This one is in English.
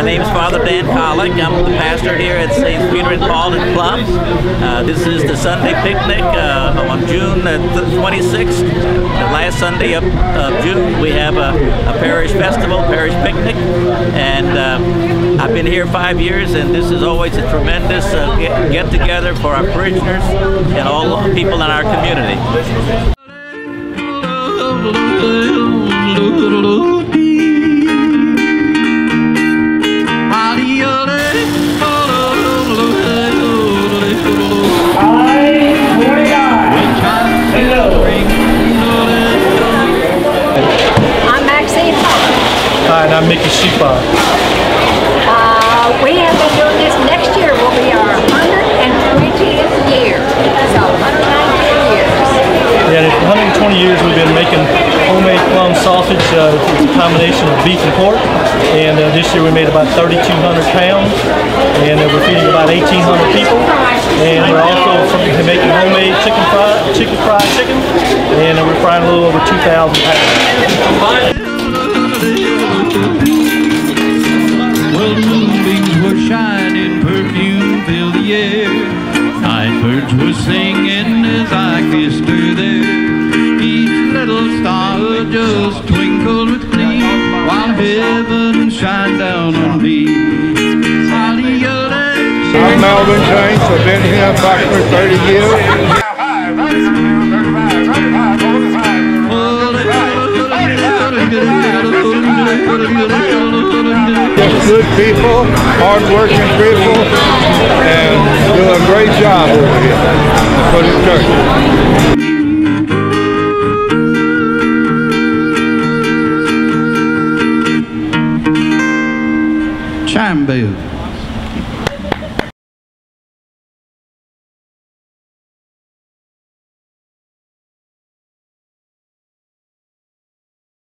My name is Father Dan Collick. I'm the pastor here at St. Peter and Paul in Plum. Uh, this is the Sunday picnic uh, on June the 26th. The last Sunday of, of June, we have a, a, parish festival, parish picnic. And uh, I've been here five years, and this is always a tremendous uh, get, get together for our parishioners and all people in our community. And I'm Mickey Sheepa. Uh, we have been doing this next year will be our 120th year. So 119 years. Yeah, 120 years we've been making homemade plum sausage. Uh, it's a combination of beef and pork. And uh, this year we made about 3,200 pounds. And uh, we're feeding about 1,800 people. And we're also making homemade chicken fried chicken fried chicken. And uh, we're frying a little over 2,000 pounds. Well, moonbeams were shining, perfume filled the air. Night birds were singing as I kissed her there. Each little star just twinkled with glee while heaven shined down on me. I'm Melvin James. I've been here approximately 30 years. People, hard-working people, and do a great job over here for the church. Chime bell.